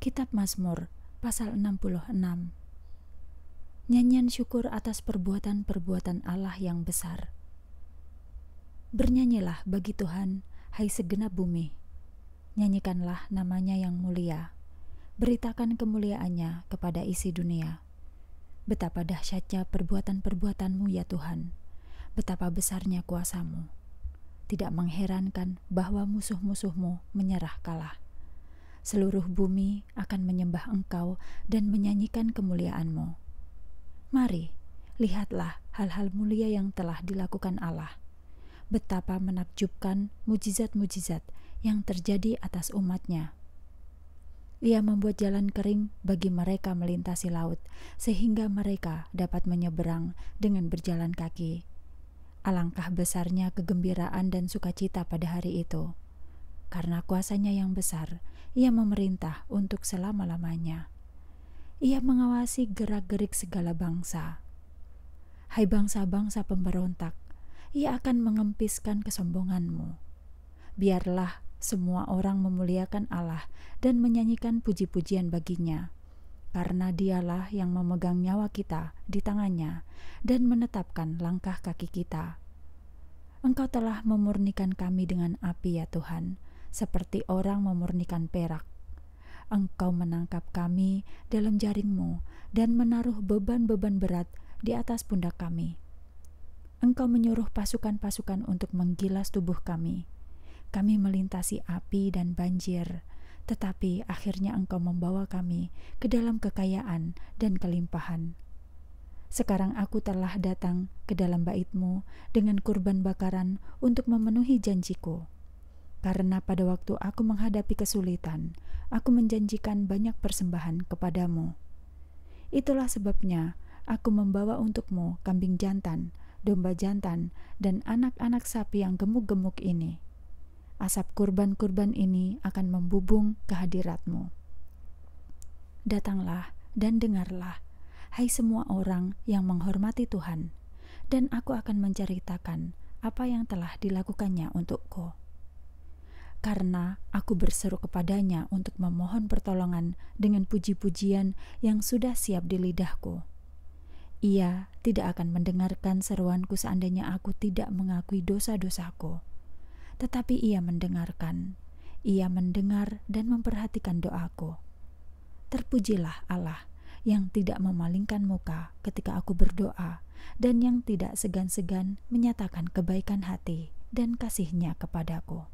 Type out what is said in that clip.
Kitab Mazmur pasal 66 Nyanyian syukur atas perbuatan-perbuatan Allah yang besar. Bernyanyilah bagi Tuhan, hai segenap bumi. Nyanyikanlah namanya yang mulia. Beritakan kemuliaannya kepada isi dunia. Betapa dahsyatnya perbuatan-perbuatanmu ya Tuhan. Betapa besarnya kuasamu. Tidak mengherankan bahwa musuh-musuhmu menyerah kalah seluruh bumi akan menyembah Engkau dan menyanyikan kemuliaan-Mu. Mari, lihatlah hal-hal mulia yang telah dilakukan Allah. Betapa menakjubkan mujizat-mujizat yang terjadi atas umatnya. Ia membuat jalan kering bagi mereka melintasi laut, sehingga mereka dapat menyeberang dengan berjalan kaki. Alangkah besarnya kegembiraan dan sukacita pada hari itu karena kuasanya yang besar, ia memerintah untuk selama-lamanya. Ia mengawasi gerak-gerik segala bangsa. Hai bangsa-bangsa pemberontak, ia akan mengempiskan kesombonganmu. Biarlah semua orang memuliakan Allah dan menyanyikan puji-pujian baginya, karena dialah yang memegang nyawa kita di tangannya dan menetapkan langkah kaki kita. Engkau telah memurnikan kami dengan api ya Tuhan, seperti orang memurnikan perak. Engkau menangkap kami dalam jaringmu dan menaruh beban-beban berat di atas pundak kami. Engkau menyuruh pasukan-pasukan untuk menggilas tubuh kami. Kami melintasi api dan banjir, tetapi akhirnya Engkau membawa kami ke dalam kekayaan dan kelimpahan. Sekarang aku telah datang ke dalam baitmu dengan kurban bakaran untuk memenuhi janjiku karena pada waktu aku menghadapi kesulitan, aku menjanjikan banyak persembahan kepadamu. Itulah sebabnya aku membawa untukmu kambing jantan, domba jantan, dan anak-anak sapi yang gemuk-gemuk ini. Asap kurban-kurban ini akan membubung kehadiratmu. Datanglah dan dengarlah, hai semua orang yang menghormati Tuhan, dan aku akan menceritakan apa yang telah dilakukannya untukku karena aku berseru kepadanya untuk memohon pertolongan dengan puji-pujian yang sudah siap di lidahku. Ia tidak akan mendengarkan seruanku seandainya aku tidak mengakui dosa-dosaku. Tetapi ia mendengarkan, ia mendengar dan memperhatikan doaku. Terpujilah Allah yang tidak memalingkan muka ketika aku berdoa dan yang tidak segan-segan menyatakan kebaikan hati dan kasihnya kepadaku.